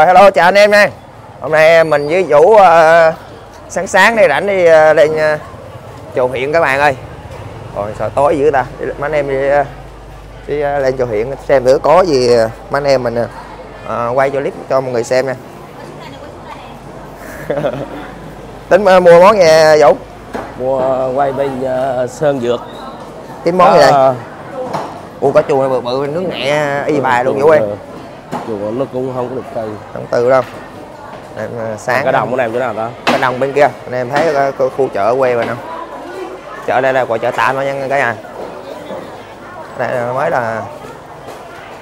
Hello chào anh em nha. Hôm nay mình với Vũ uh, sáng sáng đi rảnh đi uh, lên uh, chùa huyện các bạn ơi. Rồi sao tối dữ ta. Đi, mấy anh em đi, uh, đi uh, lên chùa huyện xem thử có gì uh, mấy anh em mình uh, quay cho clip cho mọi người xem nha. Tính uh, mua món gì Vũ? Mua quay bên uh, Sơn Dược. Tính món gì đây ủa có chùa bự bự nước nhẹ y bài luôn Vũ ơi chùa nó cũng không có được từ không từ đâu. Em, uh, sáng cái đồng của em chỗ nào đó cái đồng bên kia. Anh em thấy cái, cái khu chợ quê mình không? Chợ đây là gọi chợ tạm thôi nha cả nhà đây là mới là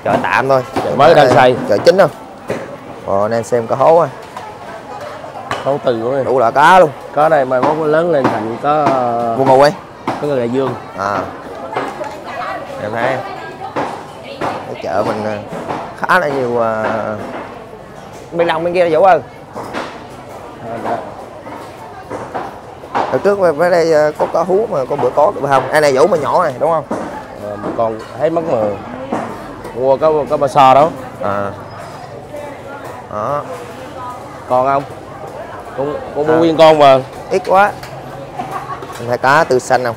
chợ tạm thôi. Chợ mới đang xây. chợ chính không Ồ, anh em xem có hố á. Hố từ của em đủ là cá luôn. Có đây mai mốt lớn lên thành có mua màu ấy có cái gà dương. À. Em thấy. Cái chợ mình ờ, khá là nhiều uh... bên đồng bên kia là vũ ơi à, Hồi trước với đây ờ, có có hú mà có bữa có bữa không? Anh này vũ mà nhỏ này đúng không? À, còn thấy mất mà mua có có ba so đâu à. Đó. Còn không? Cũng cũng mua À. nguyên con mà. Ít quá. Anh thấy cá tư xanh không?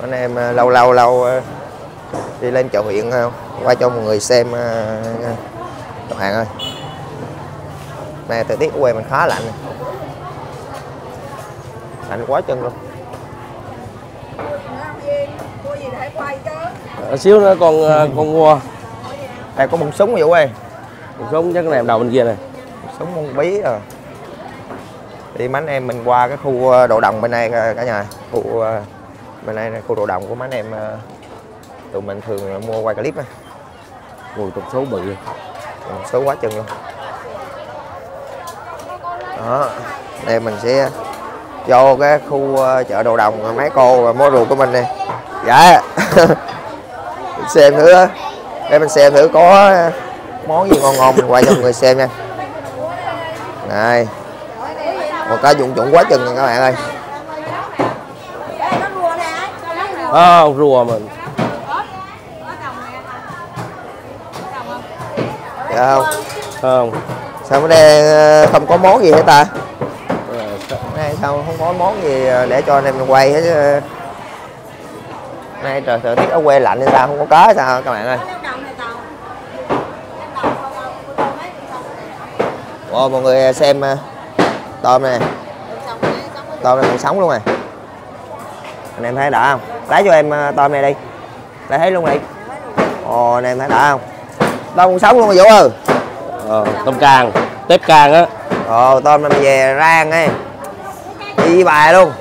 Anh em ờ, lâu lâu lâu ờ, đi lên chợ huyện ờ, qua cho mọi người xem ờ, các bạn ơi. Này thời tiết ở quê mình khá lạnh nè. lạnh quá chân luôn. Ở xíu nữa con ờ, con mua. Đây có bông súng vậy quê. Một số chắc này đầu bên kia này. Súng bông bí đi mấy anh em mình qua cái khu ờ, đồ đồng bên này cả nhà. Khu ờ, bên đây là khu đồ đồng của mấy anh em ờ, tụi mình thường mua quay clip á ngồi tập số bự. Một số quá chừng luôn. Đó đây mình sẽ vô cái khu ờ, chợ đồ đồng mấy cô và mua ruột của mình này dạ. Mình xem thử để mình xem thử có món gì ngon ngon mình quay cho mọi người xem nha. Này. Một cái dụng dụng quá chừng nha các bạn ơi. À, rùa mình dạ không. Không. Sao bữa nay ờ, không có món gì hết ta? Ờ, Bữa nay sao không có món gì ờ, để cho anh em quay hết chứ nay trời thời tiết ở quê lạnh nên sao không có cá sao các bạn ơi? Ồ, mọi người xem tôm này tôm này còn sống luôn này anh em thấy đã không? Lấy cho em tôm này đi. Lấy thấy luôn đi. Ồ anh em thấy đã không tôm còn sống luôn rồi vũ ơi. Ờ, tôm càng tép càng á. Ồ tôm này về rang ấy. Đi luôn.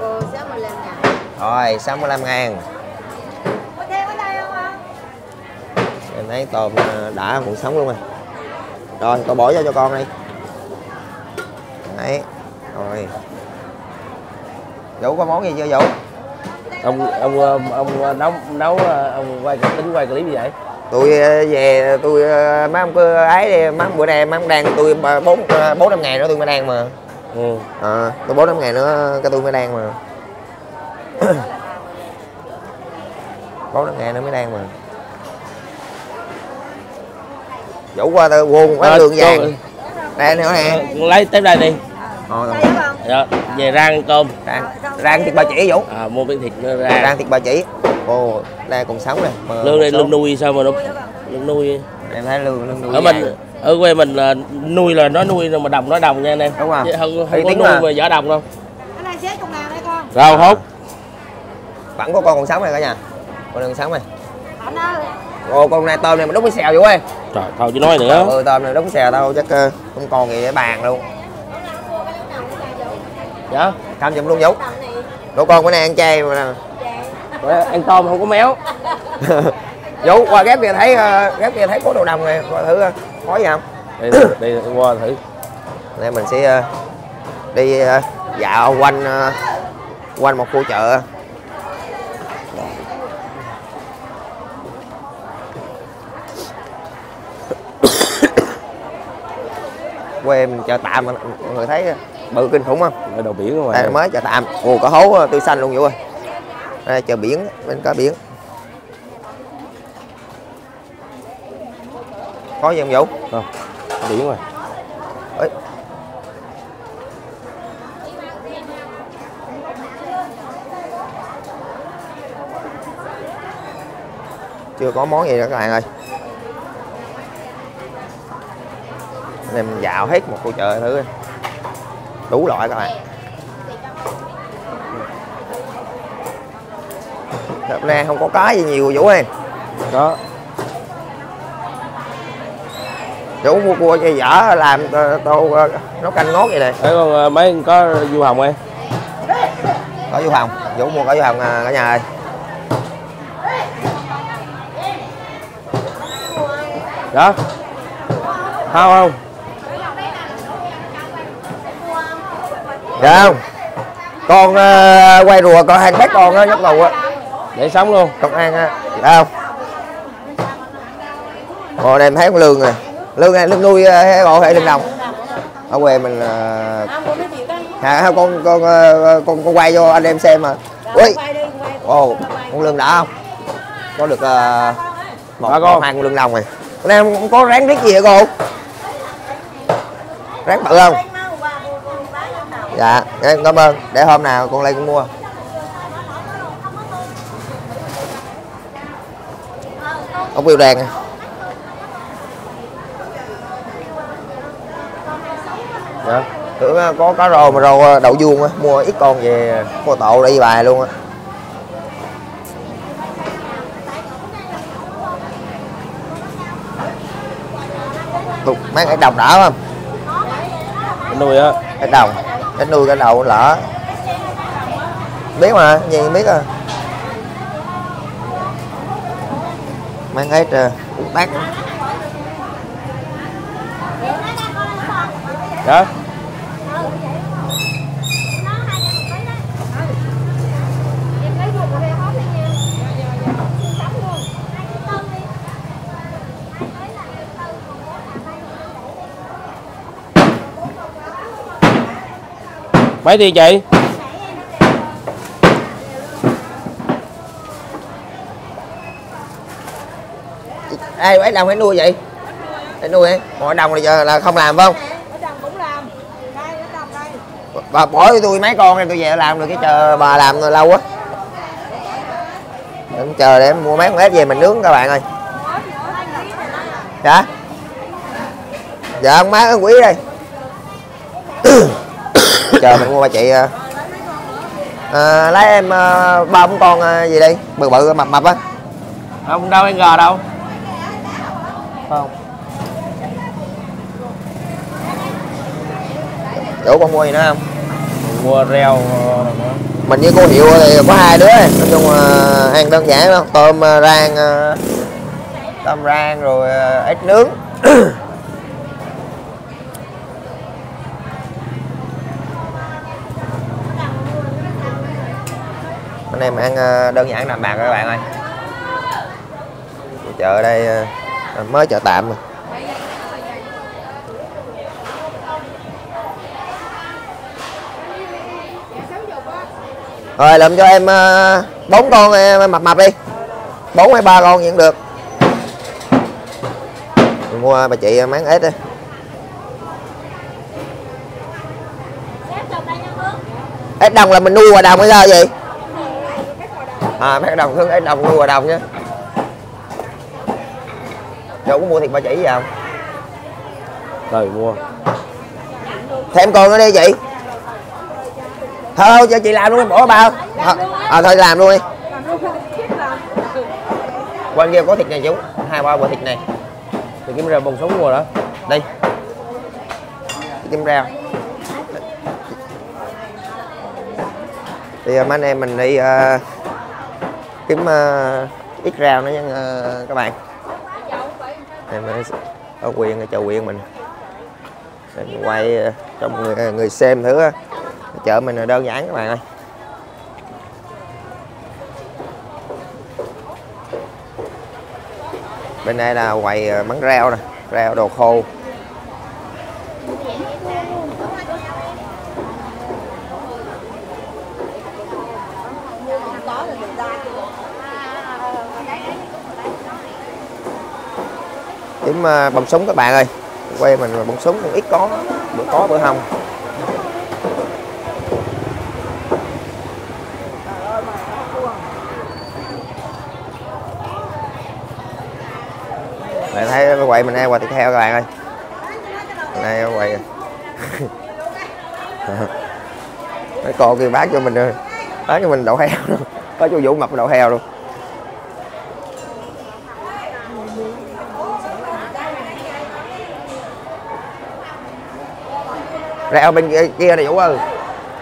Cô 65 ngàn rồi 65 ngàn. Có thêm ở đây không ạ? em thấy tôm ờ, đã còn sống luôn rồi. Rồi tôi bỏ vô cho con đi. Đấy rồi. Vũ có món gì chưa vũ ông ông ờ, ông nấu nấu ờ, ông quay tính quay clip gì vậy? Tôi ờ, về tôi ờ, mấy ông cứ ấy đi ông bữa nay ông đang tôi ờ, bốn ờ, bốn năm ngày nữa tôi mới đang mà. Ừ. à, tôi bốn năm ngày nữa cái tôi mới đang mà. Bốn năm ngày nữa mới đang mà. Vũ qua tôi vuông quá Ờ, đường vàng. đây nữa nè. Ờ, lấy tép đây đi. Không? Dạ, về rang tôm rang rang thịt ba chỉ vũ. À, mua miếng thịt rang rang thịt ba chỉ. Ồ đây còn sống này Mà lương đây lương nuôi sao mà nó lương nuôi. Em thấy lương lương nuôi ở mình ở quê mình là nuôi là nó nuôi mà đồng nó đồng nha anh em. Đúng rồi. Chứ không, không có nuôi mà. mà vỏ đồng đâu. Cái này xé chục ngàn đây con? Rau hốt vẫn có con còn sống này cả nhà. Con đường sống này Anh ơi ồ con này tôm này mà đúc cái xèo vũ ơi. Trời thôi chứ nói nữa. Ừ tôm này đúc xèo đâu chắc ờ, không còn gì để bàn luôn dạ. Cam chụm luôn vũ đổ con bữa nay ăn chay mà. Nè Rồi, ăn tôm không có méo. Vũ qua ghép kia thấy ờ, ghép kia thấy có đồ đồng này coi thử ờ, có gì không? Đây đây qua thử. Đây mình sẽ ờ, đi ờ, dạo quanh ờ, quanh một khu chợ. Quê mình chợ tạm mà mọi người thấy bự kinh khủng không đầu biển đây. mà mới chợ tạm. Ồ có hố ờ, tươi xanh luôn vũ ơi. Đây chợ biển bên cá biển. Có gì không vũ? Không biển rồi Ê. chưa có món gì nữa các bạn ơi. Anh em dạo hết một khu chợ thử. Đủ loại các bạn. Hôm nay không có cái gì nhiều Vũ ơi. Đó. Vũ mua cua cho dở làm tô, tô nấu canh ngót vậy nè. Thấy con ờ, mấy có du hồng ấy có du hồng. Vũ mua có du hồng cả nhà ơi. Đó. Hao không dạ không? Con ờ, quay rùa con ăn bét con á nhóc ngầu á. Để sống luôn. Con ăn á. Dạ không? Còn em thấy con lương rồi. Lương này lương nuôi hay bộ hay lương đồng? Ở quê mình ờ, nói chuyện đây. hả con con ờ, con con quay vô anh em xem mà. Ui. Ồ con lương đã không? Có được ờ, một Ba con. hai con lương đồng này con em không có ráng riết gì hả cô? Ráng bự không dạ em cảm ơn. Để hôm nào con lên con mua. Ốc biêu đen nè. dạ tưởng ờ, có cá rô mà rô ờ, đậu vuông á mua ít con về kho tộ để bài luôn á. Tục, mấy cái đồng đã không? Nuôi á. Cái đồng cái nuôi cái đầu lỡ. Biết mà gì biết à? Mang hết uh, bát đó mấy tiền chị ai ấy đồng phải nuôi vậy? Để nuôi ấy mọi đồng là giờ là không làm phải không? Ở đồng cũng làm. Đây, ở đồng đây. bà bỏ cho tôi mấy con này tôi về làm được cái chờ bà làm lâu quá. Em chờ để em mua mấy con ếch về mình nướng các bạn ơi. Dạ? Dạ ông má ơn quý đây chờ mình mua bà chị à, à, lấy em à, ba bốn con à, gì đi bự bự mập mập á. Không đâu ăn gò đâu? Không. Đủ con mua gì nữa không? Mua rau ờ, mình với cô hiệu thì có hai đứa nói chung là ăn đơn giản đâu tôm rang tôm rang rồi ếch nướng em ăn ờ, đơn giản đạm bạc các bạn ơi. Chợ ở đây ờ, mới chợ tạm mà. Rồi làm cho em ờ, bốn con em mập mập đi. Bốn hay ba con vẫn được. Mình mua bà chị máng ếch đi. Ếch đồng là mình nuôi ngoài đồng hay sao vậy à mấy cái đồng thương ếch đồng nuôi ngoài đồng nhá Chỗ có mua thịt bà chỉ gì không? Rồi mua. Thêm con nữa đi chị. Thôi thôi cho chị làm luôn bỏ bao. À, à, thôi làm luôn đi. Quanh kia có thịt này chú hai ba bò thịt này. Thì kiếm ra bông súng mua đó. Đi. Kim rau thì uh, mấy anh em mình đi ờ, kiếm uh, ít rau nữa nha uh, các bạn. Em ở- có quyền ở chợ quyền mình. Em quay uh, cho người, người xem thử uh, chợ mình là đơn giản các bạn ơi. Bên đây là quầy ờ, bán rau nè rau đồ khô. Điểm ờ, bông súng các bạn ơi. Quê mình bông súng cũng ít có, bữa có, bữa không. Bạn thấy cái quậy mình ăn quà thịt heo các bạn ơi? Đây quậy à? Mấy cô kêu bán cho mình rồi Bán cho mình đậu heo luôn. Có chú Vũ mập đậu heo luôn. Rau bên kia- kia này Vũ ơi.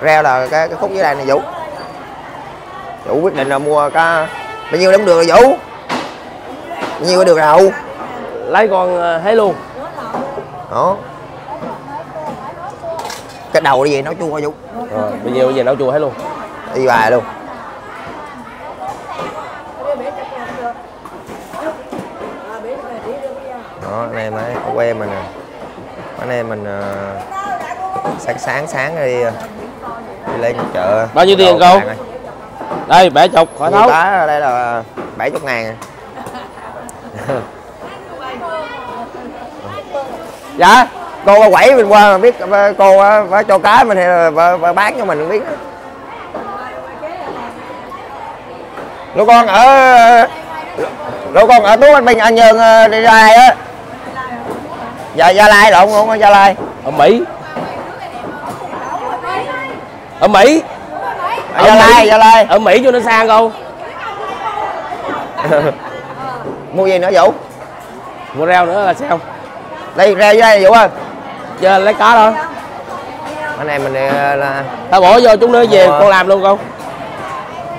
Rau là cái, cái khúc dưới đây này Vũ. Vũ quyết định là mua cái Bao nhiêu đếm được rồi Vũ? Bao nhiêu được đâu lấy con ờ, thấy luôn. Đó. Cái đầu đi về nấu chua Vũ. Rồi bao nhiêu về nấu chua thấy luôn. Đi bài luôn đó anh em ấy ở quê mình nè anh em mình ờ, sáng sáng đi đi lên chợ. Bao nhiêu tiền cô? đây bẻ chục khỏi thấu đây là 70 ngàn. Dạ? Cô quẩy mình qua mà biết cô phải cho cá mình hay là bán cho mình biết lũ con ở lũ con ở tú anh bình anh nhường đi ra á. Dạ gia lai lộn không? Gia lai. Ở mỹ ở mỹ. À, gia lai gia lai. Ở mỹ cho nó sang không? Mua gì nữa vũ? Mua rau nữa là sao? Đây ra dưới đây vũ ơi? Giờ lấy cá thôi. Anh em mình ờ, là ta bỏ vô chúng nó về Mua. con làm luôn không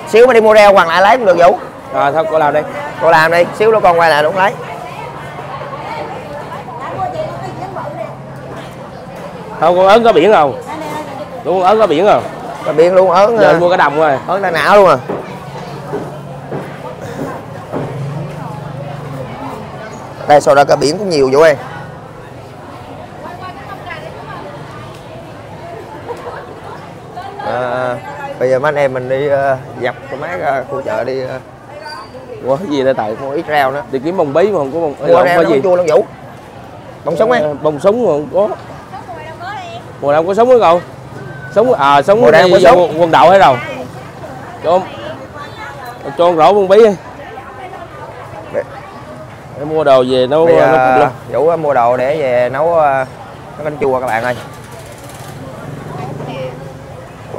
xíu mà đi mua rau còn lại lấy cũng được vũ. Rồi thôi con làm đi. Cô làm đi xíu nữa con quay lại đúng lấy. Thôi con ớn có biển không con ớn có biển không? Rồi biển luôn ớn giờ anh mua cái đồng rồi. Ớn đang não luôn à. Đây sau đó cả biển cũng nhiều vũ ơi à, bây giờ mấy anh em mình đi uh, dọc cái mấy ờ, khu chợ đi ờ, mua cái gì đây tại? Mua ít rau nữa. Đi kiếm bông bí mà không có bông mua rau có gì chua lông vũ. Bông sống Ờ, bông súng mà không có. Mùa nào có súng với cậu súng à súng đi có vô quân, đậu hết rồi. Cho cho con rổ bông bí. Đi. Để- mua đồ về nấu bây nấu cục luôn vũ mua đồ để về nấu ờ, nấu canh chua các bạn ơi.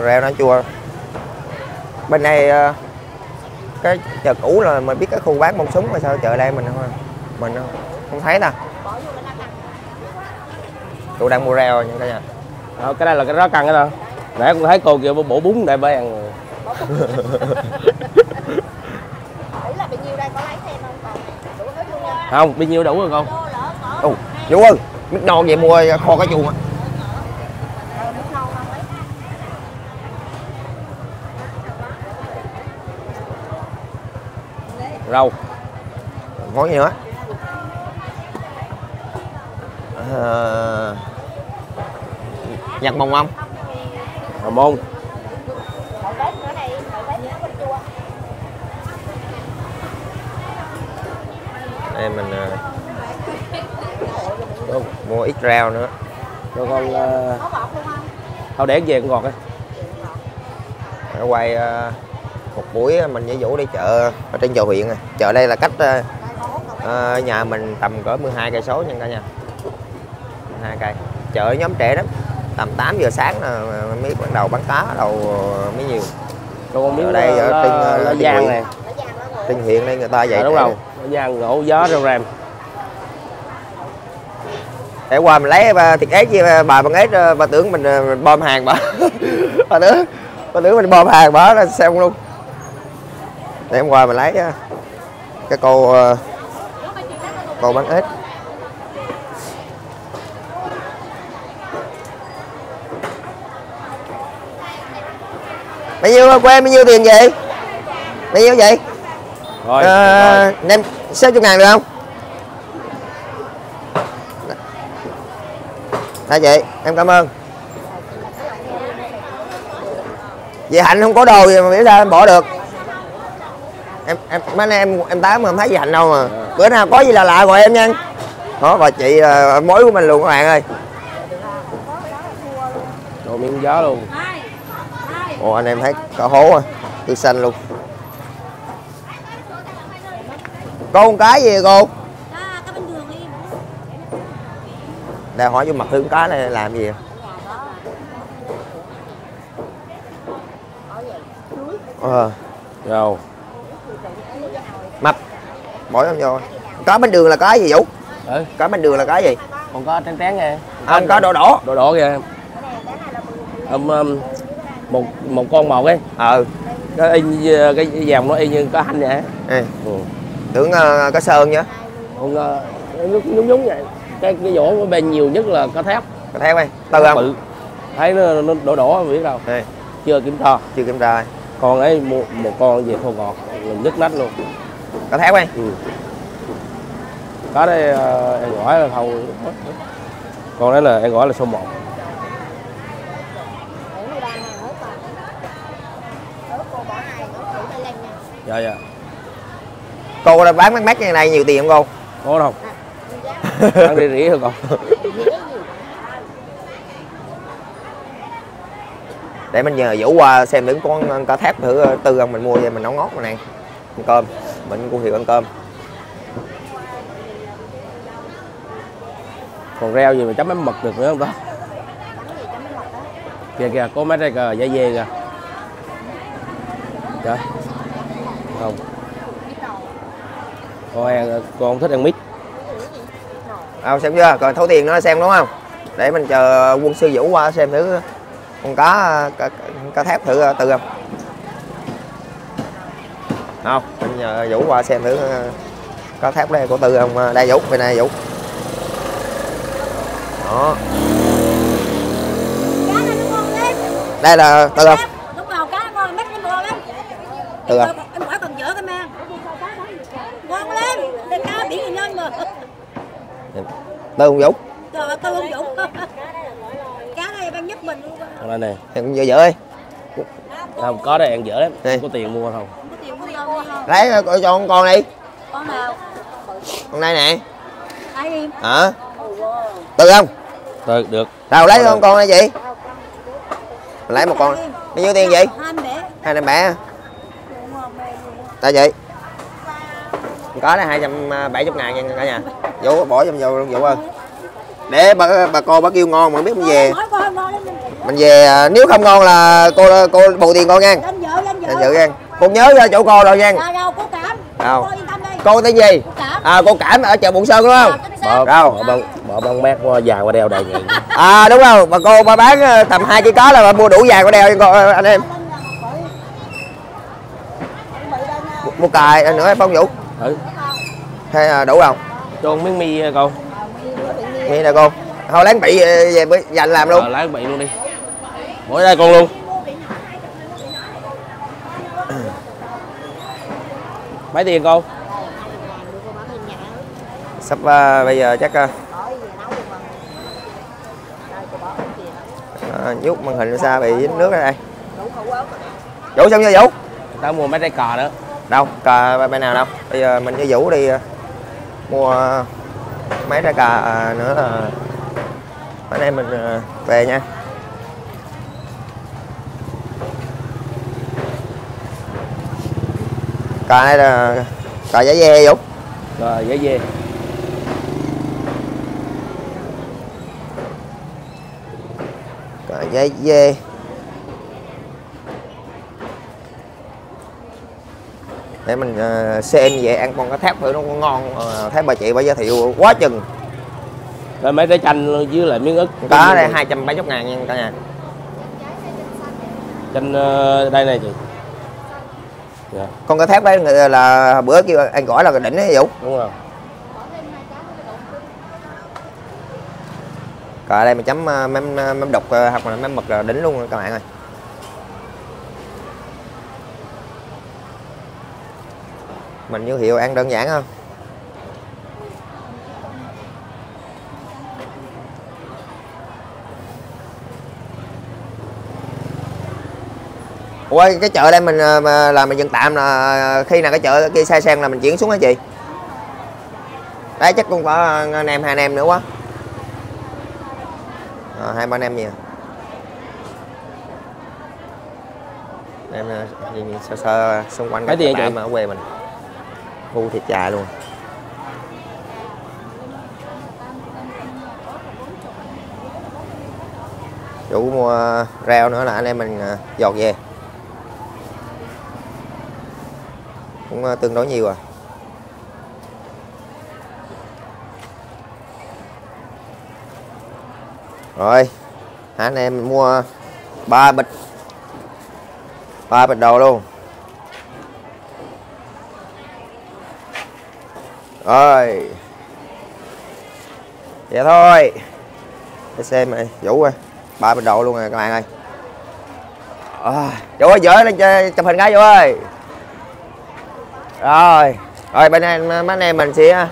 Rau nó chua. Bên đây ờ, cái chợ cũ là mình biết cái khu bán bông súng mà sao? Chợ đây mình không mình không- không thấy ta. Tôi đang mua rau nha cả nhà Ờ, cái đây là cái rau căng đó nãy con thấy cô kia bổ bún đại bê ăn. Ý là bao nhiêu đây có lấy thêm không? Còn đủ hết luôn nha? Không bao nhiêu đủ rồi con Ồ, Vũ ơi biết non về mua kho cá chuồng á. Rau. Món gì nữa à, nhặt bông không hào môn đậu bếp nữa này đậu bếp nữa con chua em mình à, mua ít rau nữa. Cho con không thao đẻ về con gọt ấy. Ở quay à, một buổi mình với Vũ đi chợ ở trên chợ huyện à. chợ đây là cách à, nhà mình tầm cỡ 12 cây số nha cả nhà. 12 cây. Chợ nhóm trễ lắm tầm 8 giờ sáng là mới bắt đầu bán cá đầu mới nhiều. Con miếng Ở đây, ở lá- trên, ờ, lá trên huyện. này. Trên huyện đây người ta vậy Ờ, đúng trễ không giang ngổ gió rau rèm để qua mình lấy thịt ếch với bà bằng ếch ờ, bà tưởng mình, ờ, mình bom hàng bà. Bà tưởng bà tưởng mình bom hàng bà là xem luôn. Để em qua mình lấy ờ, cái cô ờ, cô bán ếch bao nhiêu của em bao nhiêu tiền vậy bao nhiêu vậy rồi, Ờ, rồi. em sáu chục ngàn được không Dạ chị, em cảm ơn. Chị Hạnh không có đồ gì mà biết sao em bỏ được. Em em mấy nay em em tám mà không thấy chị Hạnh đâu mà. Bữa nào có gì là lạ gọi em nha. đó và chị là mối của mình luôn các bạn ơi đồ miếng gió luôn ồ anh em thấy cả hố à tươi xanh luôn. Cô con cái gì vậy cô? Đang hỏi vô mặt thương cá này làm gì vậy? ờ. Rồi mập bỏ trong vô. Cá bên đường là cái gì vũ? Ừ. cá bên đường là cái gì? Còn có trắng trắng nè anh có đỏ đỏ đỏ đỏ kìa. Um, um, một một con một ấy. Ờ. Cái in cái dòng nó y như có hành vậy. Ê, ừ. tưởng uh, cá sơn nhá còn uh, nó nhúng nhúng vậy. Cái cái vỗ của bên nhiều nhất là có thép. Có theo đây từ không bự. Thấy nó, nó đỏ đỏ không biết đâu. Ê, chưa kiểm tra. Chưa kiểm tra còn ấy một, một con về thô ngọt nhức nách luôn. Có theo đây ừ. có đây uh, em gọi là thầu. Còn đấy là em gọi là số 1 dạ dạ. Cô đã bán mấy mét như này nhiều tiền không cô? Có đâu. Ăn rỉ rỉ thôi con để mình nhờ vũ qua xem những con cá thép thử ờ, tư ông mình mua về mình nấu ngót mà nè. Ăn cơm. Mình cũng hiệu ăn cơm. Còn rau gì mà chấm bánh mực được nữa không đó kìa kìa có mấy đây kìa da dê kìa. Dạ không. Con ăn con không thích ăn mít. À, xem chưa? Rồi thấu tiền nó xem đúng không? Để mình chờ quân sư vũ qua xem thử con cá cá, cá thép thử tư không? Không mình nhờ vũ qua xem thử ờ, cá thép đây của tư không? Ờ, đây vũ bên này vũ. Đó. Đây là tư không? Đúng rồi cá ngon mấy con ngon lắm Được rồi. em quả còn dở cái mang ngon lắm Đây cá biển hình nhân mà tư không vũ trời ơi tôi không dũng cá này ban nhất mình luôn con đây nè. Thì cũng dở dở đi không có đây ăn dở lắm. Không có tiền mua không? Có tiền mua đâu mua không lấy cho con con đi. Con nào? Con đây nè. Ai im hả? Tư không? Được được. Đâu lấy Con con đây chị. Lấy một con. bao nhiêu tiền vậy? Hai bé. Hai trăm bẻ đây chị có trăm bảy mươi ngàn nha cả nhà. Vũ bỏ trong vô luôn vũ ơi. Để bà, bà cô bà kêu ngon mà biết mình về. Mình về à, nếu không ngon là cô cô bù tiền con nha. Anh dự nha. Con nhớ ra chỗ cô rồi nha. Đâu có cô yên tâm đi. Cô tên gì? Cô cảm. À cô cảm ở chợ bụng sơn đúng không? Ờ, bỏ Đâu? bỏ băng mát qua vàng qua đeo đầy ngày à đúng không? Bà cô bà bán ờ, tầm hai ký cá là bà mua đủ vàng của đeo cho anh em. Mua cài nữa em phong vũ thử hay là đủ không cho con miếng mi con nghe nè cô thôi láng bị ờ, về bữa dành làm luôn ờ, lấy bị luôn đi mỗi đây con luôn mấy tiền con sắp ờ, bây giờ chắc uh, nhút màn hình xa bị dính nước ở đây vũ xong chưa vũ tao mua mấy trái cò nữa đâu cà bên nào đâu? Bây giờ mình với vũ đi ờ, mua mấy trái cà ờ, nữa là anh em mình ờ, về nha. Cà này là cà giá dê vũ. Rồi dễ dê. Cà giá dê để mình uh, xem về ăn con cá thép thử nó có ngon Ờ, thấy bà chị bà giới thiệu quá chừng. Rồi mấy trái chanh với lại miếng ức. Cá đây 270 ngàn nha cả nhà. Chanh ờ, đây này chị. Dạ. Con cá thép đấy là bữa kêu anh gọi là đỉnh ấy Vũ đúng rồi. Cà đây mình chấm ờ, mắm ờ, mắm đục ờ, hoặc là mắm mực là đỉnh luôn các bạn ơi mình giới thiệu ăn đơn giản không Ủa cái chợ đây mình ờ, là mình dừng tạm là khi nào cái chợ kia sai sang là mình chuyển xuống hả chị? đấy chắc cũng có anh em hai anh em nữa quá à, hai ba anh em gì à? em ờ, nhìn sơ sơ xung quanh Cái mà ở quê mình khu thịt dài luôn. Chủ mua rau nữa là anh em mình à, giọt về. Cũng à, tương đối nhiều à. Rồi, anh em mua ba bịch ba bịch đồ luôn. Rồi. Vậy thôi. Để xem này vũ ơi ba bình độ luôn rồi các bạn ơi. À, vũ ơi dỡ lên chụp hình cái vũ ơi. Rồi. Rồi bên em mấy anh em mình sẽ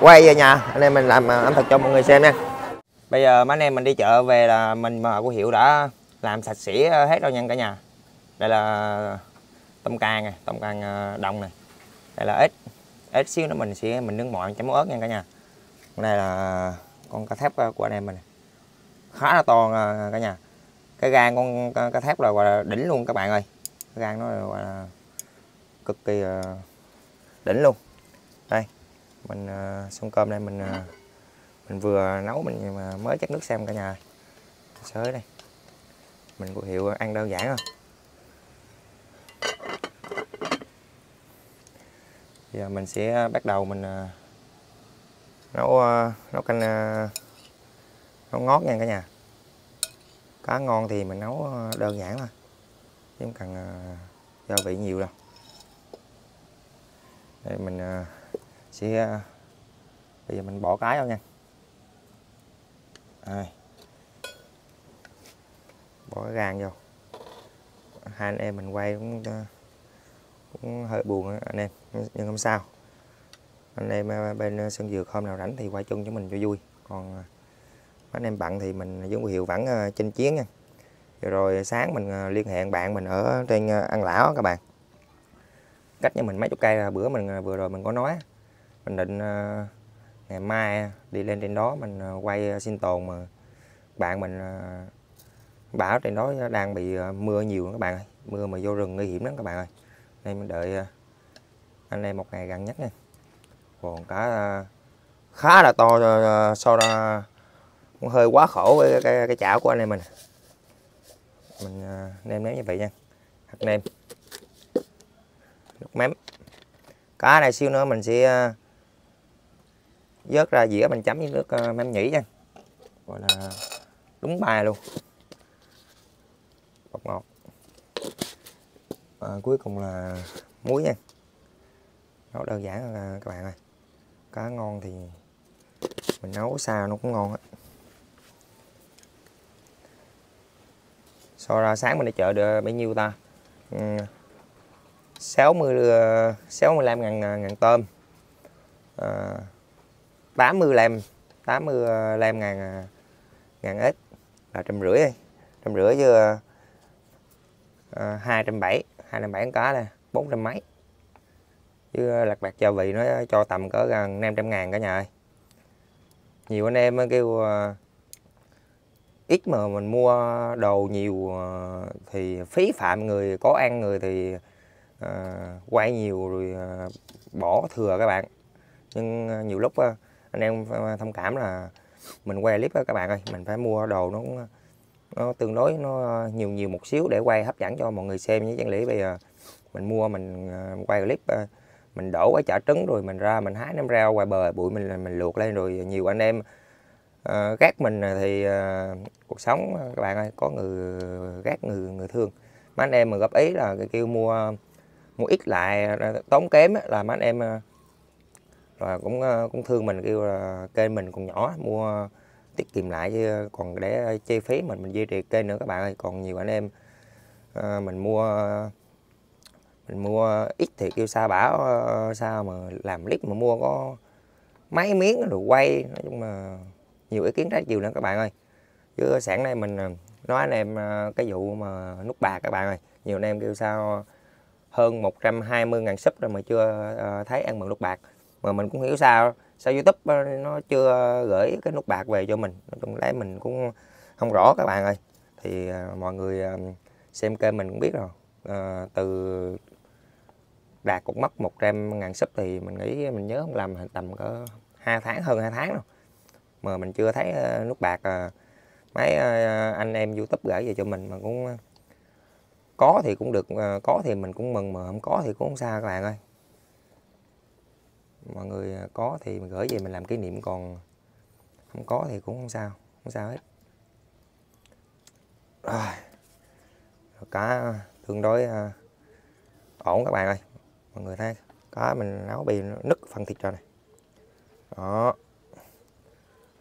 quay về nhà. Anh em mình làm à, ẩm thực cho mọi người xem nha. Bây giờ mấy anh em mình đi chợ về là mình mà của hiệu đã làm sạch sẽ hết rồi nha cả nhà. Đây là tôm càng này tôm càng à, đồng này. Đây là ếch ít xíu nữa mình sẽ, mình nướng mọi chấm ớt nha cả nhà. Đây là con cá thép ờ, của anh em mình. Khá là to ờ, cả nhà. Cái gan con cá thép là, gọi là, đỉnh luôn các bạn ơi. Cái gan nó là, gọi là, cực kỳ ờ, đỉnh luôn. Đây, mình xung cơm đây mình mình vừa nấu mình mới chắc nước xem cả nhà sới đây. Mình có hiệu ăn đơn giản thôi. Giờ mình sẽ à, bắt đầu mình à, nấu à, nấu canh nấu ngót nha cả nhà. Cá ngon thì mình nấu đơn giản thôi, chứ không cần gia vị nhiều đâu. Đây, mình sẽ bây giờ mình bỏ cái vào nha. Đây. bỏ cái gan vô. Hai anh em mình quay cũng cũng hơi buồn đó, anh em. Nhưng không sao. Anh em à, bên sân dược hôm nào rảnh thì quay chung cho mình cho vui. Còn à, mấy anh em bận thì mình với hiệu vẫn à, ờ, trên chiến nha. Rồi, rồi sáng mình liên hệ bạn mình ở trên ăn lão các bạn. Cách nhà mình mấy chục cây là bữa mình vừa rồi mình có nói mình định ngày mai đi lên trên đó mình quay sinh tồn mà bạn mình bảo trên đó đang bị mưa nhiều các bạn ơi. Mưa mà vô rừng nguy hiểm lắm các bạn ơi nên mình đợi à, anh em một ngày gần nhất nha. Còn cá à, khá là to à, so ra cũng hơi quá khổ với cái, cái, cái chảo của anh em mình. Mình nêm nếm như vậy nha hạt nêm. Nước mắm. Cá này xíu nữa mình sẽ vớt ra dĩa mình chấm với nước mắm nhĩ nha. Gọi là đúng bài luôn. Bột ngọt à, cuối cùng là muối nha. Nấu đơn giản là các bạn ơi. Cá ngon thì mình nấu sao nó cũng ngon á so ra sáng mình đi chợ được bao nhiêu ta? Ừ, 60 ờ, 65 ngàn ngàn tôm. À, 80 lăm 80 mươi lăm ngàn ngàn ếch. Là trăm rưỡi trăm rưỡi chứ à, hai trăm bảy hai trăm bảy con cá nè bốn trăm mấy. Chứ lạc bạc gia vị nó cho tầm cỡ gần 500 ngàn cả nhà ơi. Nhiều anh em kêu à, ít mà mình mua đồ nhiều à, thì phí phạm người có ăn người thì uh, quay nhiều rồi uh, bỏ thừa các bạn. Nhưng nhiều lúc anh em thông cảm là mình quay clip các bạn ơi mình phải mua đồ nó cũng, nó tương đối nó ờ, nhiều nhiều một xíu để quay hấp dẫn cho mọi người xem với chẳng lẽ bây giờ mình mua mình ờ, quay clip mình đổ cái chả trứng rồi mình ra mình hái nấm rau ngoài bờ bụi mình mình luộc lên rồi nhiều anh em uh, ghét mình thì uh, cuộc sống các bạn ơi có người ghét người người thương. Mấy anh em mà góp ý là kêu mua mua ít lại tốn kém là mấy anh em là cũng cũng thương mình kêu là kênh mình còn nhỏ mua tiết kiệm lại chứ còn để ờ, chi phí mình mình duy trì kênh nữa các bạn ơi. Còn nhiều anh em ờ, mình mua mình mua ít thì kêu xa bảo ờ, sao mà làm clip mà mua có mấy miếng rồi quay. Nói chung là nhiều ý kiến trái chiều nữa các bạn ơi. Chứ sáng nay mình ờ, nói anh em cái vụ mà nút bạc các bạn ơi. Nhiều anh em kêu sao hơn 120 ngàn sub rồi mà chưa thấy ăn mừng nút bạc. Mà mình cũng hiểu sao sao youtube ờ, nó chưa gửi cái nút bạc về cho mình? Nói chung lẽ mình cũng không rõ các bạn ơi. Thì ờ, mọi người ờ, xem kênh mình cũng biết rồi. À, từ đạt cũng mất 100 ngàn sub thì mình nghĩ mình nhớ không làm tầm có hai tháng hơn hai tháng rồi. Mà mình chưa thấy nút bạc mấy anh em youtube gửi về cho mình mà cũng có thì cũng được có thì mình cũng mừng mà không có thì cũng không sao các bạn ơi mọi người à, có thì mình gửi về mình làm kỷ niệm, còn không có thì cũng không sao không sao hết. Rồi. Cá à, tương đối à, ổn các bạn ơi. Mọi người thấy, cá mình nấu bì nó nứt phần thịt rồi này. Đó.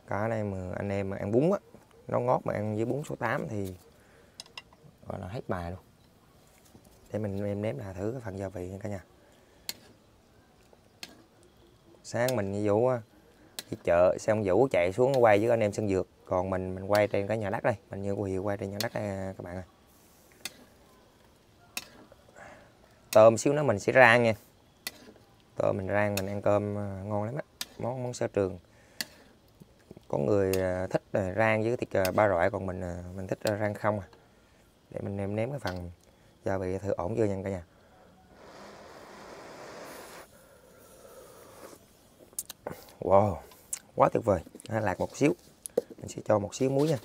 Cá này mà anh em mà ăn bún á, nó ngót mà ăn với bún số 8 thì, gọi là hết bài luôn. Để mình em nếm là thử cái phần gia vị nha cả nhà sáng mình như Vũ đi chợ, xong Vũ chạy xuống quay với anh em sân dược còn mình mình quay trên cái nhà đất đây. Mình như quỳ quay trên nhà đất đây à, các bạn ơi. Tôm xíu nữa mình sẽ rang nha. Tôm mình rang, mình ăn cơm à, ngon lắm á. Món món sơ trường. Có người à, thích rang với thịt ba rọi, còn mình mình thích rang không à. Để mình nêm nếm cái phần gia vị thử ổn chưa nha cả nhà? Wow quá tuyệt vời. À, lạc một xíu. Mình sẽ cho một xíu muối nha.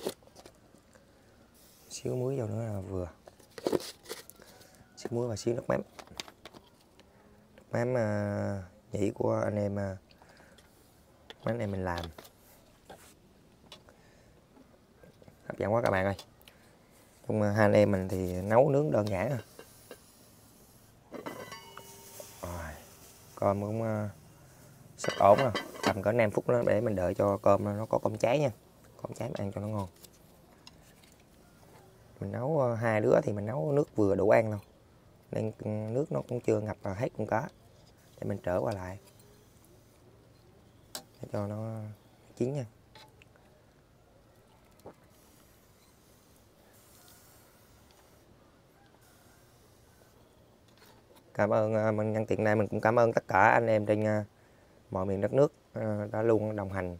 Xíu muối vào nữa là vừa. Xíu muối và xíu nước mắm. Nước mắm à, nhĩ của anh em à, mấy anh em mình làm. Hấp dẫn quá các bạn ơi. Chung hai anh em mình thì nấu nướng đơn giản à. Rồi cơm cũng à, sắp ổn rồi tầm cỡ 5 phút nữa để mình đợi cho cơm nó có cơm cháy nha. Cơm cháy mà ăn cho nó ngon. Mình nấu ờ, hai đứa thì mình nấu nước vừa đủ ăn thôi nên ừ, nước nó cũng chưa ngập vào hết con cá. Để mình trở qua lại. Để cho nó chín nha. Cảm ơn ờ, mình nhân tiện này mình cũng cảm ơn tất cả anh em trên ờ, mọi miền đất nước ờ, đã luôn đồng hành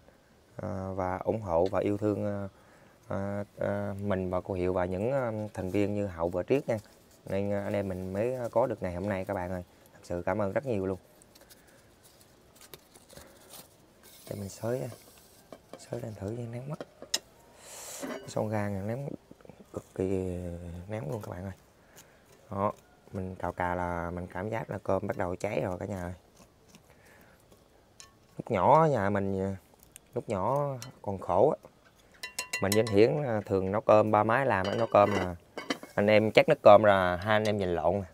ờ, và ủng hộ và yêu thương ờ, mình và cô Hiệu và những thành viên như Hậu và Triết nha. Nên anh em mình mới có được ngày hôm nay các bạn ơi. Thật sự cảm ơn rất nhiều luôn. Để mình xới nha. xới lên thử cho ném mắt son gan này ném cực kỳ ném luôn các bạn ơi. Đó, mình cào cà là mình cảm giác là cơm bắt đầu cháy rồi cả nhà ơi lúc nhỏ nhà mình lúc nhỏ còn khổ á. Mình với anh Hiển thường nấu cơm, ba máy làm nấu cơm là anh em chắc nước cơm là hai anh em nhìn lộn à.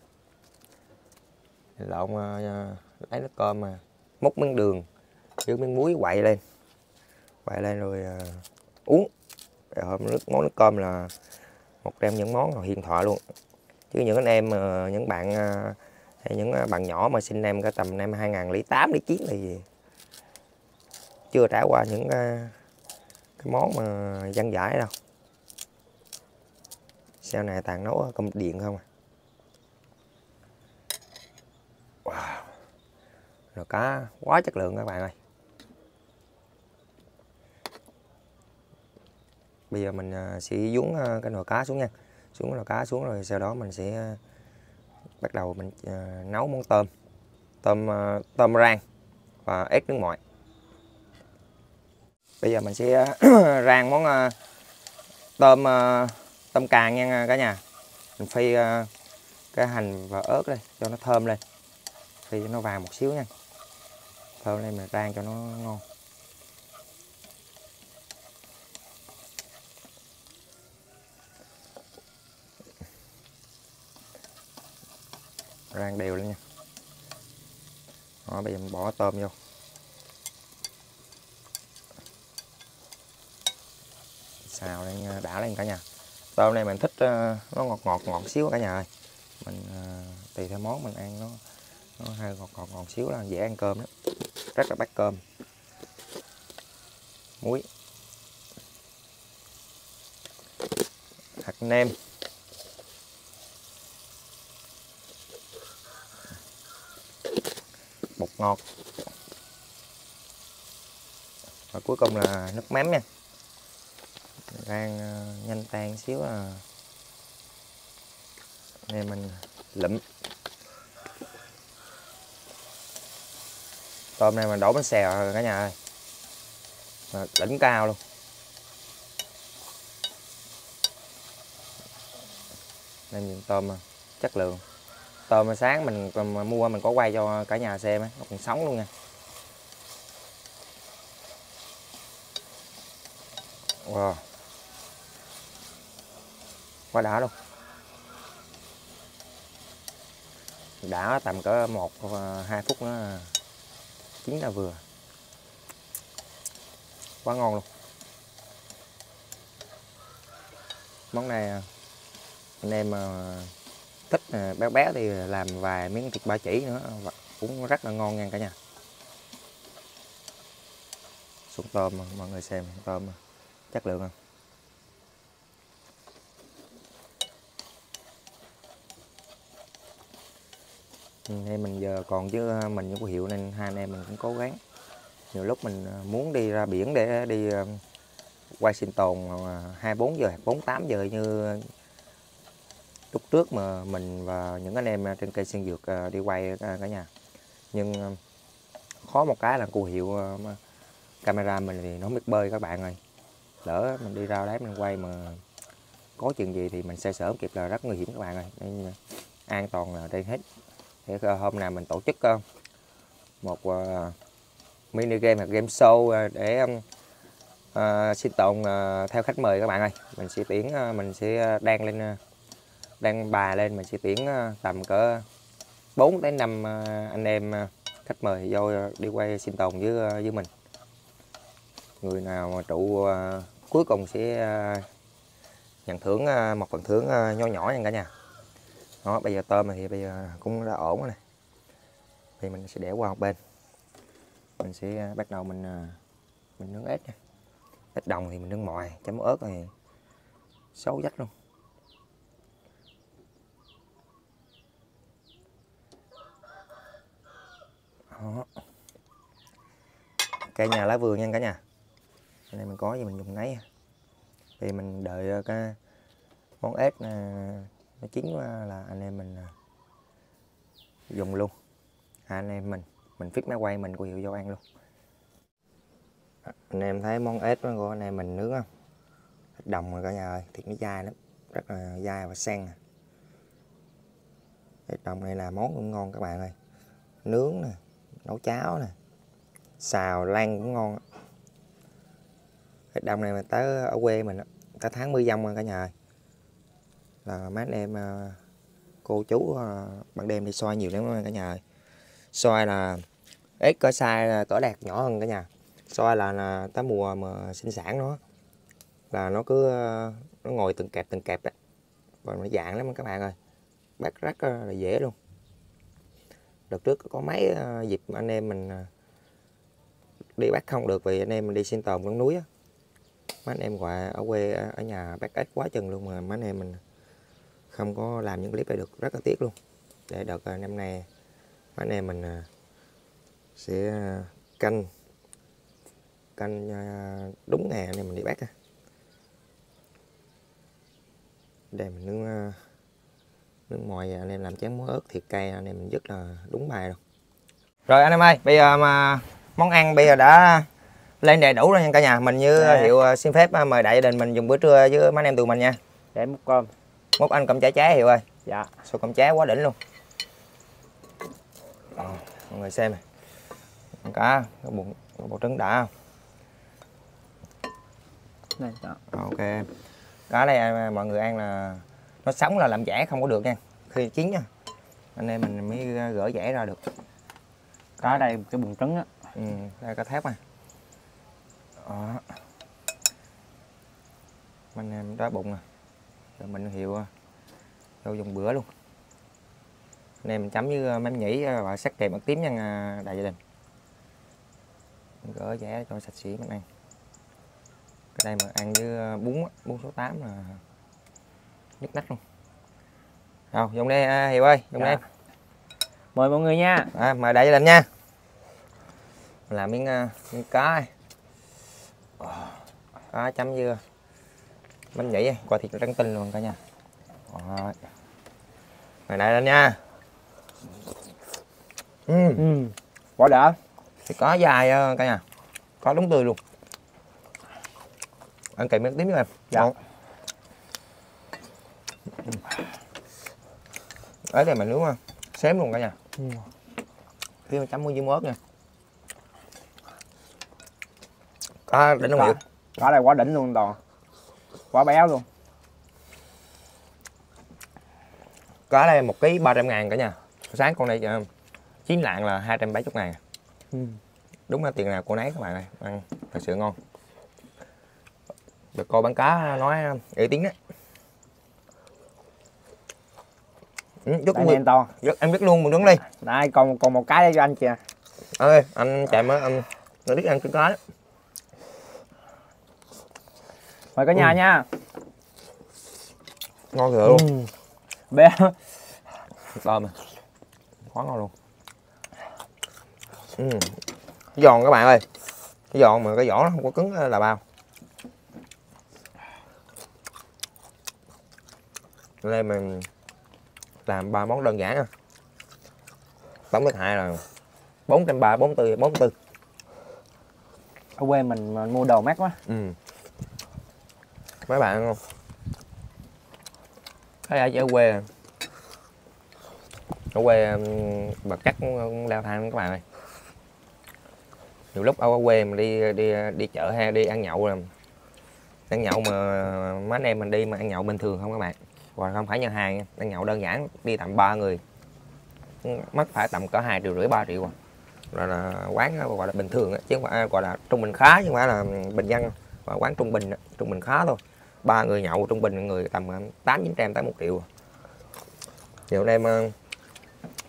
nhìn lộn ờ, ờ, lấy nước cơm mà múc miếng đường chứ miếng muối quậy lên. Quậy lên rồi uống. Rồi hôm nước, món nước cơm là một trong những món là hiền thoại luôn. Chứ những anh em những bạn hay những bạn nhỏ mà sinh em cái tầm năm 2008 đến 9 thì chưa trải qua những ờ, cái món mà dân dãi đâu. Sau này tàn nấu công điện không à? Wow. rồi cá quá chất lượng các bạn ơi. Bây giờ mình ờ, sẽ dúng ờ, cái nồi cá xuống nha. Xuống nồi cá xuống rồi sau đó mình sẽ bắt đầu mình nấu món tôm. Tôm tôm rang và ếch nước mọi bây giờ mình sẽ rang món ờ, tôm ờ, tôm càng nha cả nhà. Mình phi ờ, cái hành và ớt đây cho nó thơm lên. Phi cho nó vàng một xíu nha. Thơm lên mình rang cho nó ngon. Rang đều lên nha. Đó, bây giờ mình bỏ tôm vô. Xào lên ờ, đã lên cả nhà. Tôm này mình thích ờ, nó ngọt ngọt ngọt xíu cả nhà ơi. Mình ờ, tùy theo món mình ăn nó nó hơi ngọt ngọt ngọt xíu là dễ ăn cơm đó rất là bắt cơm. Muối. Hạt nêm. Bột ngọt. Và cuối cùng là nước mắm nha rang ờ, nhanh tan xíu à. Này mình lụm. Tôm này mình đổ bánh xèo rồi cả nhà ơi. Mà đỉnh cao luôn. Nên nhìn tôm mà chất lượng. Tôm mà sáng mình mua mình có quay cho cả nhà xem ấy, nó còn sống luôn nha. Wow quá đã luôn. Đã tầm cỡ một hai phút nữa chín là vừa. Quá ngon luôn. Món này anh em mà thích ờ, béo béo thì làm vài miếng thịt ba chỉ nữa cũng rất là ngon nha cả nhà. Xuống tôm mà, mọi người xem tôm chất lượng không? Nên mình giờ còn chứ, mình với cô hiệu nên hai anh em mình cũng cố gắng. Nhiều lúc mình à, muốn đi ra biển để đi quay sinh tồn 24 giờ 48 giờ như lúc trước mà mình và những anh em trên cây sen dược à, đi quay à, cả nhà. Nhưng khó một cái là cô hiệu camera mình thì nó không biết bơi các bạn ơi. Lỡ mình đi ra đấy mình quay mà có chuyện gì thì mình sẽ sớm kịp là rất nguy hiểm các bạn ơi. Nên an toàn là đây hết thì ờ, hôm nào mình tổ chức ờ, một ờ, mini game hoặc game show để uh, sinh tồn uh, theo khách mời các bạn ơi. Mình sẽ tuyển uh, mình sẽ đăng lên uh, đăng bài lên mình sẽ tuyển uh, tầm cỡ 4 đến 5 uh, anh em uh, khách mời vô đi quay sinh tồn với uh, với mình. Người nào mà trụ uh, cuối cùng sẽ uh, nhận thưởng uh, một phần thưởng uh, nho nhỏ nha cả nhà đó, bây giờ tôm thì bây giờ cũng đã ổn rồi này thì mình sẽ để qua một bên. Mình sẽ à, bắt đầu mình à, mình nướng ếch nha. Ếch đồng thì mình nướng mòi chấm ớt này xấu dách luôn. Đó. Cây nhà lá vườn nha cả nhà. Này mình có gì mình dùng nấy thì mình đợi à, cái món ếch nó chín là anh em mình à, dùng luôn. À, anh em mình mình fix máy quay mình của hiệu vô ăn luôn. À, anh em thấy món ếch của anh em mình nướng không đồng rồi cả nhà ơi thịt nó dai lắm rất là dai và sen nè à. ếch đồng này là món cũng ngon các bạn ơi. Nướng nè nấu cháo nè xào lan cũng ngon. Ếch đồng này mà tới ở quê mình cả tháng mươi dông cả nhà ơi là mấy anh em à, cô chú bạn ban đêm đi xoay nhiều lắm cả nhà ơi. Xoay là ếch có sai à, cỡ đạt nhỏ hơn cả nhà. Xoay là, là tới mùa mà sinh sản nó là nó cứ nó ngồi từng kẹp từng kẹp đấy và nó dạng lắm các bạn ơi. Bắt rất là dễ luôn. Đợt trước có mấy dịp anh em mình đi bắt không được vì anh em mình đi sinh tồn con núi á. Mấy anh em gọi ở quê ở nhà bắt ếch quá chừng luôn mà mấy anh em mình không có làm những clip này được rất là tiếc luôn. Để đợt ờ, năm nay anh em mình sẽ canh canh đúng ngày anh em mình đi bắt đây mình nướng nướng mồi anh em làm chén muối ớt thịt cay anh em mình rất là đúng bài rồi. Rồi anh em ơi bây giờ mà món ăn bây giờ đã lên đầy đủ rồi nha cả nhà. Mình như dạ. hiệu à, xin phép à, mời đại gia đình mình dùng bữa trưa với mấy anh em tụi mình nha. Để múc cơm múc anh cầm trái trái hiệu ơi. Dạ. Số cầm trái quá đỉnh luôn. À, mọi người xem này. Cá có bụng có bột trứng đã. Không này đó. ok. Cá này à, mọi người ăn là nó sống là làm giả không có được nha. Khi chín nha. Anh em mình mới gỡ rẻ ra được. Có đây cái bùn trứng á. Ừ, đây cá thép à. Đó. Anh em đói bụng à rồi mình hiệu vô dùng bữa luôn. Em mình chấm với mắm nhĩ và sắc kèm ớt tím nha đại gia đình. Gỡ rẻ cho sạch sẽ mình ăn cái đây mà ăn với bún bún số 8 là nhức nách luôn. Rồi dùng đây à, Hiệp ơi dùng dạ. đây mời mọi người nha. À, mời đại gia đình nha. Làm miếng uh, miếng cá đó, chấm dưa bánh nhảy quả thịt trắng tinh luôn cả nhà đó. ngày này lên nha ừ. ừ. quá đã thì có dài ờ, cả nhà có đúng tươi luôn ăn kèm miếng tím với em Dạ. Ngon. ấy đây mà nướng mà xém luôn cả nhà ừ. khi mà chấm với ớt nha có đỉnh không Có. hiểu Đó đây quá đỉnh luôn toàn Quá béo luôn. Có đây một ký ba trăm ngàn cả nhà sáng con này ờ, chín lạng là hai trăm bảy mươi ngàn. Ừ. đúng là tiền nào cô nấy các bạn ơi ăn thật sự ngon. Được cô bán cá nói uy tín đấy. Ừ, rất, Đây em to. Rất em biết luôn mình đứng đi Đây còn còn một cái để cho anh kìa. Ơi anh chạy mới anh nó biết ăn cái cá đó. Mời cả nhà Ừ. nha. Ngon thừa luôn. Ừ. Béo tôm à quá ngon luôn. Ừ. giòn các bạn ơi. Cái giòn mà cái vỏ nó không có cứng là bao. Đây mình làm ba món đơn giản à tổng thiệt hại là bốn trăm ba bốn tư bốn tư. Ở quê mình, mình mua đồ mắc quá. Ừ mấy bạn không? Thấy ai ở quê à? ở quê um, bà cắt cũng leo thang các bạn ơi. Nhiều lúc ở quê mà đi đi đi chợ hay đi ăn nhậu là ăn nhậu mà mấy anh em mình đi mà ăn nhậu bình thường không các bạn? Hoặc không phải nhà hàng nha. ăn nhậu đơn giản, đi tầm ba người. Mất phải tầm cỡ hai triệu rưỡi, ba triệu rồi rồi là quán đó gọi là bình thường chứ không phải, gọi là trung bình khá, chứ không phải là bình dân mà quán trung bình trung bình khá thôi ba người nhậu trung bình người tầm tám chín trăm tới một triệu à. nhiều anh em ờ,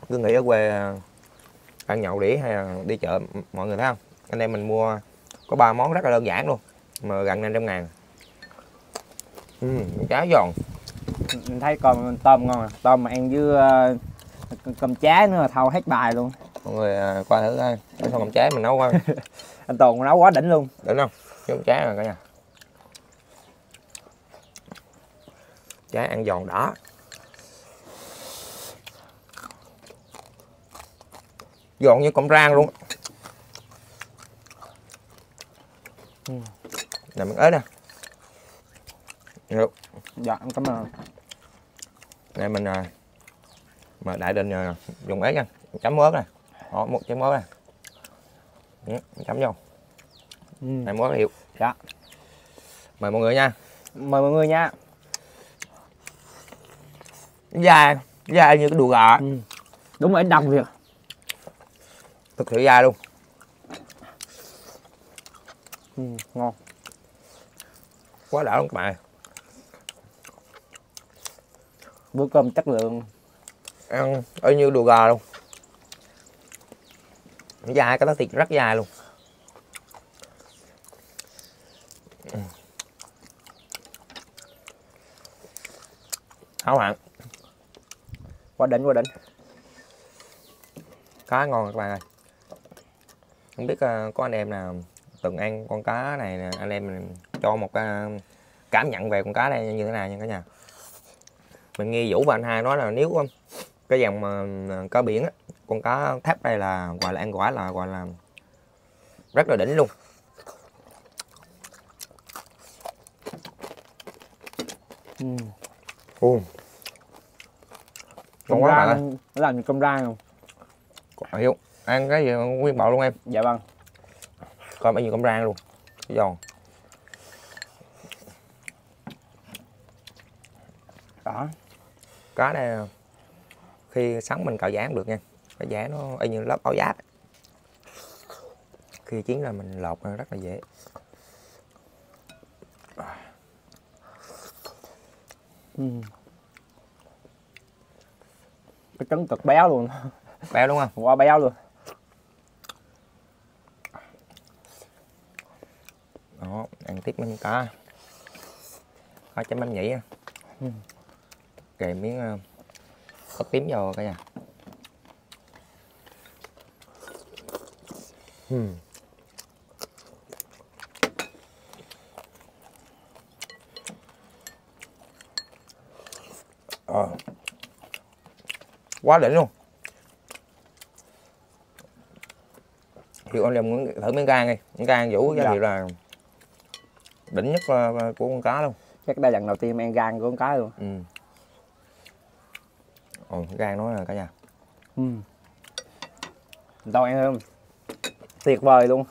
cứ nghĩ ở quê ờ, ăn nhậu đĩ hay là đi chợ mọi người thấy không? Anh em mình mua có ba món rất là đơn giản luôn mà gần 500 ngàn. Ừ, cháo giòn. Mình thấy con tôm ngon à. Tôm mà ăn với ờ, cơm trái nữa là thâu hết bài luôn. Mọi người qua thử coi. Cái làm trái mình nấu qua. Anh Toàn nấu quá đỉnh luôn. Đỉnh không? Giống trái rồi cả nhà trái ăn giòn đỏ giòn như cọng rang luôn. Ừ. nè miếng ớt nè. Được. Dạ em cảm ơn. Đây mình à, mà đại đình à, dùng ớt nha. Chấm ớt nè. Đó một chấm ớt nè. Ừ, chấm vô. Ừ. này ớt hiệu Dạ. Mời mọi người nha. Mời mọi người nha dài dài như cái đùi gà. Ừ. Đúng rồi đồng việc thực sự dài luôn. Ừ. Ngon. Quá đã luôn các bạn. Bữa cơm chất lượng. Ăn y như đùi gà luôn. Dài cái đó thịt rất dài luôn. Ừ. không bạn Quá đỉnh quá đỉnh cá ngon các bạn ơi không biết ờ, có anh em nào từng ăn con cá này anh em mình cho một cái cảm nhận về con cá này như thế nào nha cả nhà mình nghe vũ và anh hai nói là nếu cái dòng mà ờ, cá biển á con cá thép đây là gọi là ăn quả là gọi là rất là đỉnh luôn ừ. ừ. Ngon quá bạn ơi. Nó làm cơm rang không? Còn Hiếu ăn cái gì nguyên bộ luôn em. Dạ vâng. Coi bao nhiêu cơm rang luôn. Giòn. Đó. Cá này khi sống mình cạo giá cũng được nha. Cái giá nó y như lớp áo giáp. Khi chiến là mình lột rất là dễ. Ừ cái trứng cực béo luôn béo đúng không quá béo luôn đó ăn tiếp bánh cá có chấm bánh nhỉ ừ. miếng ờ, có tím vô cả nhà ừ. Oh quá đỉnh luôn. Thì em muốn thử miếng gan đi. Miếng gan vũ giới Dạ. là đỉnh nhất ờ, của con cá luôn. Chắc đây lần đầu tiên em ăn gan của con cá luôn. Ừ. Ồ, gan nói là cả nhà. Ừ. đâu ăn không tuyệt vời luôn.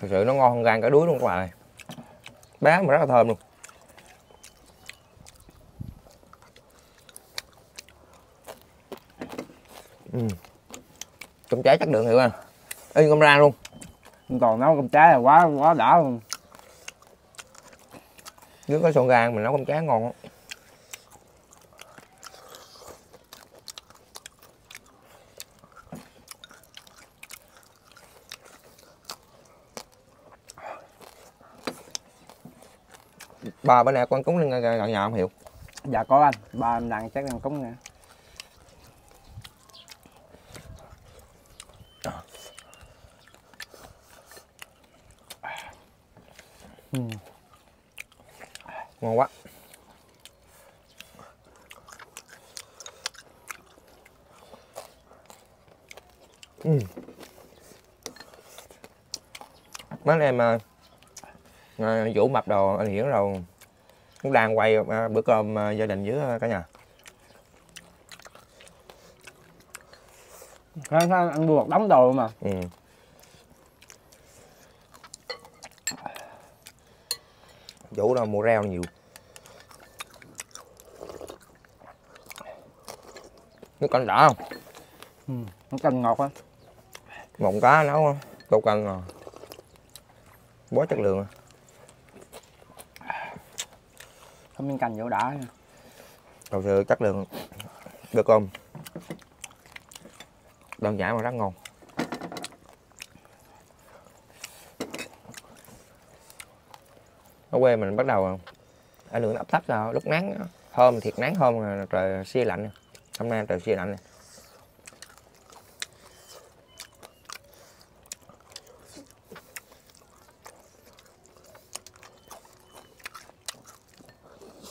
Thật sự nó ngon hơn gan cả đuối luôn các bạn ơi. Bé mà rất là thơm luôn trái chắc đường hiểu không y con ra luôn. Còn nấu cơm trái là quá quá đã luôn. Nếu có sọn gan mình nấu con trái ngon lắm. bà bữa nay con cúng lên gần nhà không hiểu. Dạ có anh ba em đang chắc đang cúng nè ngon quá ừ. mấy anh em à, à, vũ mập đồ anh hiển rồi cũng đang quay à, bữa cơm à, gia đình với à, cả nhà Sao, sao ăn buộc đóng đồ mà ừ. vũ là mua rau nhiều. Nước canh đã không? Ừ. nó canh ngọt á. Ngọn cá nấu tô canh à bó chất lượng à. có miếng canh vô đã thật sự chất lượng bữa cơm đơn giản mà rất ngon quê mình bắt đầu ảnh hưởng áp thấp sao lúc nắng hôm thiệt nắng hôm là trời xe lạnh. Hôm nay trời xe lạnh này.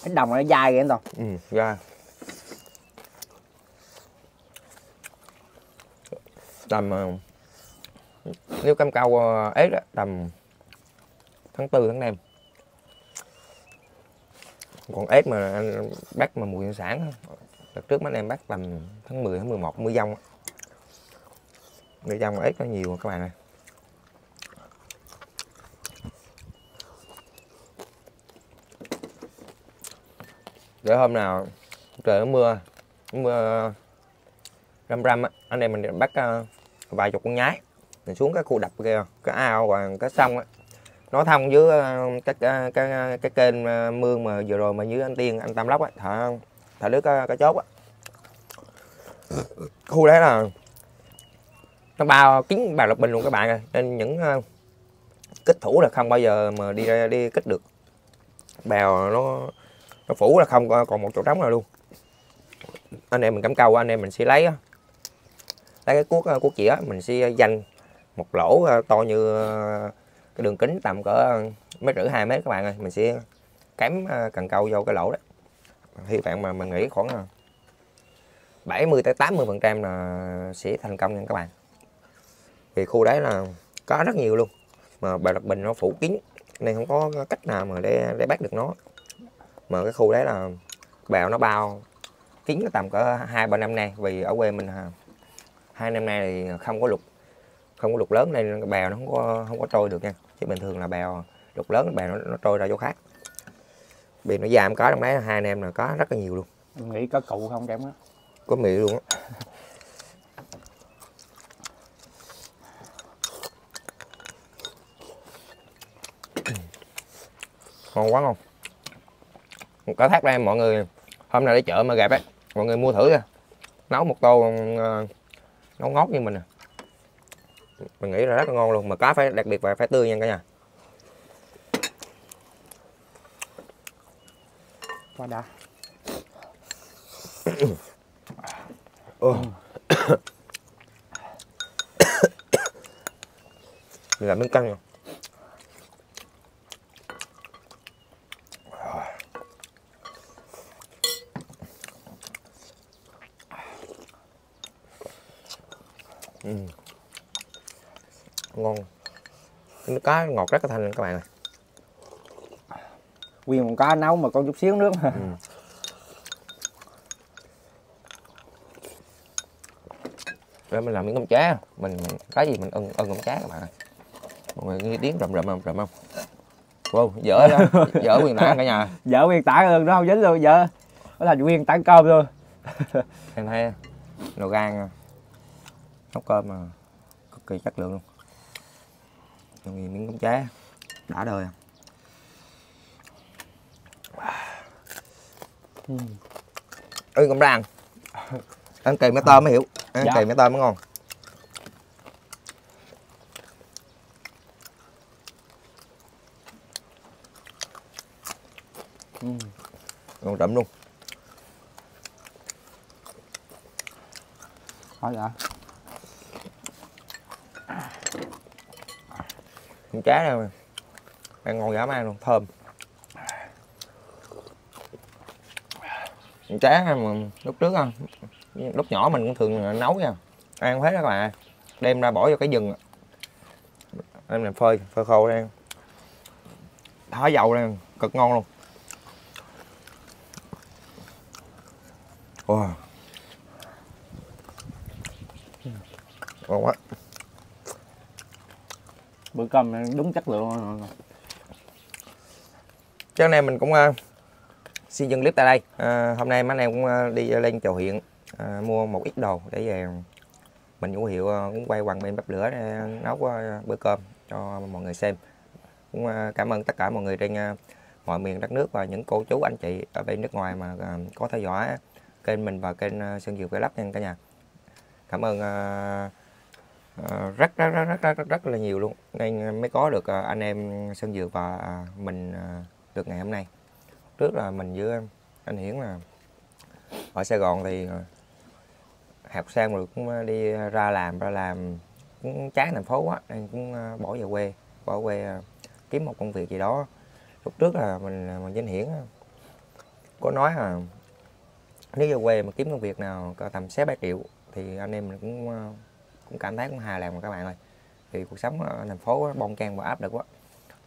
cái đồng nó dai anh toàn ừ ra tầm ờ, nếu cam cao ờ, ếch á, tầm tháng tư tháng năm còn ép mà anh bắt mà mùi sản đợt trước mấy anh em bắt tầm tháng 10 tháng 11 mưa dông mưa dông ép nó nhiều các bạn ơi để hôm nào trời nó mưa mưa râm râm á, anh em mình bắt ờ, vài chục con nhái. Mình xuống cái khu đập kia, cái ao và cái sông á nó thông với các ờ, cái ờ, cái ờ, cái, kênh mương mà vừa rồi mà với anh tiên anh tam lóc á thợ thợ đứa cái, cái chốt á. Khu đấy là nó bao kín bao lục bình luôn các bạn ơi nên những kích thủ là không bao giờ mà đi ra đi kích được. Bèo nó nó phủ là không còn một chỗ trống nào luôn. Anh em mình cắm câu anh em mình sẽ lấy lấy cái cuốc cuốc chĩa mình sẽ dành một lỗ to như cái đường kính tầm cỡ mét rưỡi, hai mét các bạn ơi. Mình sẽ cắm à, cần câu vô cái lỗ đó. Hy vọng mà mình nghĩ khoảng à, 70 tới 80 phần trăm là sẽ thành công nha các bạn. Vì khu đấy là có rất nhiều luôn, mà bà đặc bình nó phủ kín, nên không có cách nào mà để để bắt được nó. Mà cái khu đấy là bèo nó bao kín nó tầm cỡ hai ba năm nay, vì ở quê mình à, hai năm nay thì không có lục không có lục lớn nên bèo nó không có không có trôi được nha. Chứ bình thường là bèo lục lớn bèo nó, nó trôi ra chỗ khác. Vì nó giảm có trong đấy hai anh em là có rất là nhiều luôn. Em nghĩ có cụ không kém á? Có mì luôn á. Ngon quá ngon. Có thác đây mọi người hôm nào đi chợ mà gặp ấy. Mọi người mua thử nha. Nấu một tô ờ, nấu ngót như mình nè mình nghĩ là rất là ngon luôn mà cá phải đặc biệt và phải tươi nha cả nhà quá đã. Mình làm miếng canh rồi. Ngon. Cái nước cá ngọt rất là thanh các bạn ơi. Nguyên một cá nấu mà con chút xíu nước. Ừ. Để mình làm miếng cơm chá mình cái gì mình ưng ưng cơm chá các bạn ơi. Mọi người nghe tiếng rầm rầm rầm rầm không? Wow dở đó dở nguyên tảng cả nhà. Vợ nguyên tảng luôn nó không dính luôn vợ nó thành nguyên tảng cơm luôn. Em thấy nồi gan nấu cơm mà cực kỳ chất lượng luôn Nghe miếng cơm chá đã đời à. ưng cơm rang ăn kèm với tôm mới hiểu ăn Dạ. kèm với tôm mới ngon Ừ. ngon đậm luôn hỏi dạ Con cá này ăn ngon dã man luôn, thơm. Cơm này mà lúc trước ăn, lúc nhỏ mình cũng thường nấu nha. Ăn hết đó các bạn. Đem ra bỏ vô cái rừng em làm phơi phơi khô đây. Thả dầu đây cực ngon luôn wow ngon quá bữa cơm đúng chất lượng luôn. Chứ anh em mình cũng uh, xin dừng clip tại đây. Ờ, hôm nay mấy anh em cũng uh, đi lên chầu huyện ờ, mua một ít đồ để về mình cũng hiệu uh, cũng quay quần bên bếp lửa để nấu uh, bữa cơm cho mọi người xem. Cũng uh, cảm ơn tất cả mọi người trên uh, mọi miền đất nước và những cô chú anh chị ở bên nước ngoài mà uh, có theo dõi kênh mình và kênh uh, Sơn Diệu Vlog nha cả nhà. Cảm ơn uh, rất, rất rất rất rất rất rất là nhiều luôn. Nên mới có được ờ, anh em Sơn Dược và à, mình ờ, được ngày hôm nay. Trước là mình với anh Hiển là ở Sài Gòn thì học sang rồi cũng đi ra làm ra làm cũng chán thành phố quá nên cũng bỏ về quê bỏ quê kiếm một công việc gì đó. Lúc trước là mình mình với anh Hiển có nói là nếu về quê mà kiếm công việc nào tầm 6 7 triệu thì anh em mình cũng cũng cảm thấy cũng hài lòng mà các bạn ơi. Thì cuộc sống ở thành phố bon chen và áp lực quá.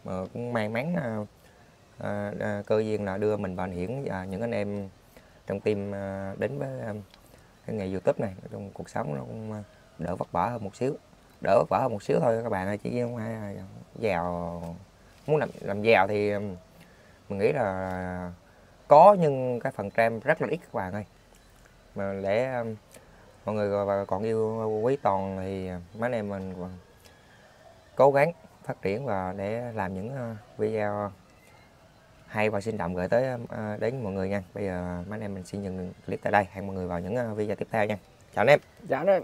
Mà cũng may mắn ờ, ờ, cơ duyên là đưa mình vào Hiển và những anh em trong team ờ, đến với ờ, cái nghề YouTube này. Trong cuộc sống nó cũng đỡ vất vả hơn một xíu. Đỡ vất vả hơn một xíu thôi các bạn ơi chứ không ai giàu. Muốn làm làm giàu thì mình nghĩ là có nhưng cái phần trăm rất là ít các bạn ơi. Mà để mọi người và còn yêu quý toàn thì mấy anh em mình cố gắng phát triển và để làm những ờ, video hay và sinh động gửi tới ờ, đến mọi người nha. Bây giờ mấy anh em mình xin dừng clip tại đây. Hẹn mọi người vào những ờ, video tiếp theo nha. Chào anh em. Chào em.